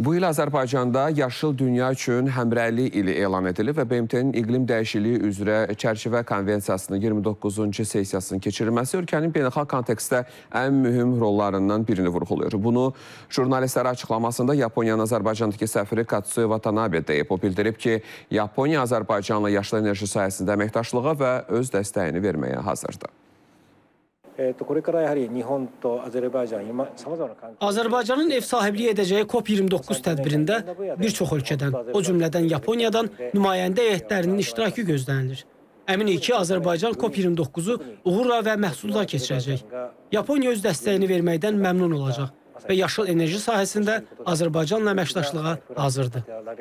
Bu il Azərbaycanda Yaşıl Dünya üçün həmrəylik ili elan edilib və BMT-nin iqlim dəyişikliyi üzrə çərçivə konvensiyasının 29-cu sessiyasının keçirilməsi ölkənin beynəlxalq kontekstdə ən mühüm rollarından birini vurğulayır. Bunu jurnalistlərə açıqlamasında Yaponiyanın Azərbaycandakı səfiri Katsuya Watanabe deyib. O bildirib ki, Yaponiya Azərbaycanla yaşlı enerji sahəsində əməkdaşlığa və öz dəstəyini verməyə hazırdır えー、とこれからやはり日本とアゼルバイジャン今さまざまな関係 Azərbaycanın ev sahibliyi edəcəyi COP29 tədbirində bir çox ölkədən, o cümlədən Yaponiyadan nümayəndə heyətlərinin iştirakı gözlənilir. Əminik ki, Azərbaycan COP29-u uğurla və məhsuldar keçirəcək. Yaponiya öz dəstəyini verməkdən məmnun olacaq və yaşıl enerji sahəsində Azərbaycanla əməkdaşlığa hazırdır.